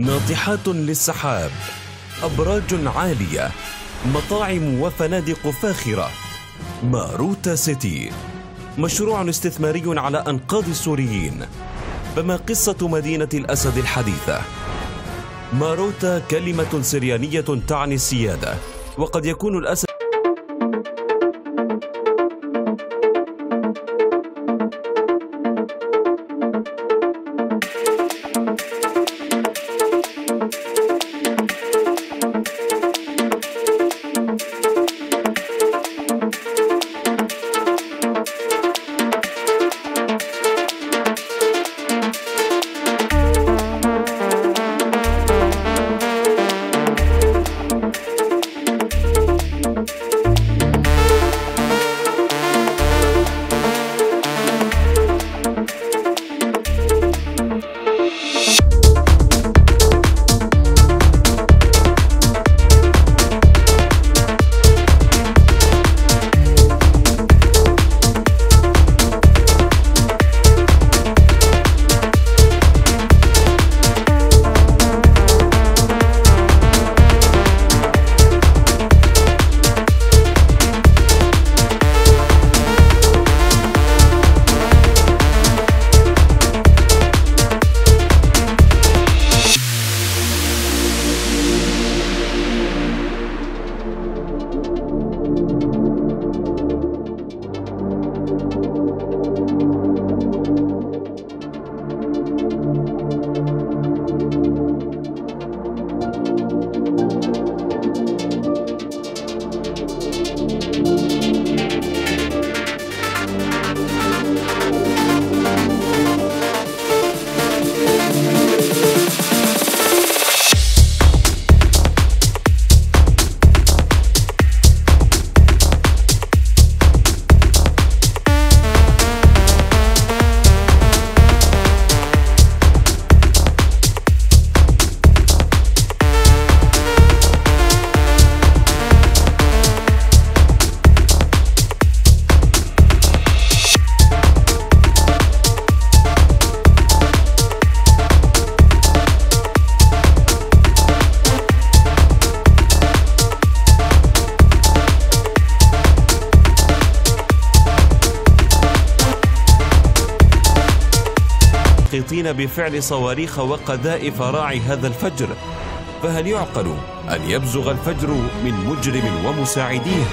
ناطحات للسحاب. أبراج عالية. مطاعم وفنادق فاخرة. ماروتا سيتي. مشروع استثماري على أنقاض السوريين. فما قصة مدينة الأسد الحديثة؟ ماروتا كلمة سريانية تعني السيادة. وقد يكون الأسد مخططين بفعل صواريخ وقذائف راعي هذا الفجر فهل يعقل أن يبزغ الفجر من مجرم ومساعديه؟